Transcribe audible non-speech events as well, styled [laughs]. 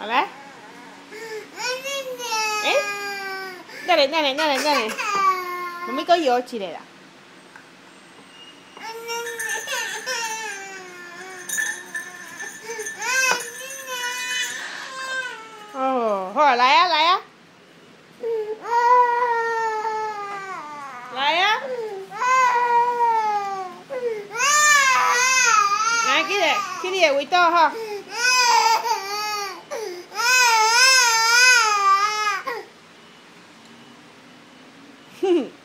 Olha. ¿Eh? Dale, dale, dale, dale. No me cayó chilera. Oh, oh, lại á, lại á. Lại á. Này, kia kia kìa, quỷ ha. Hm. [laughs]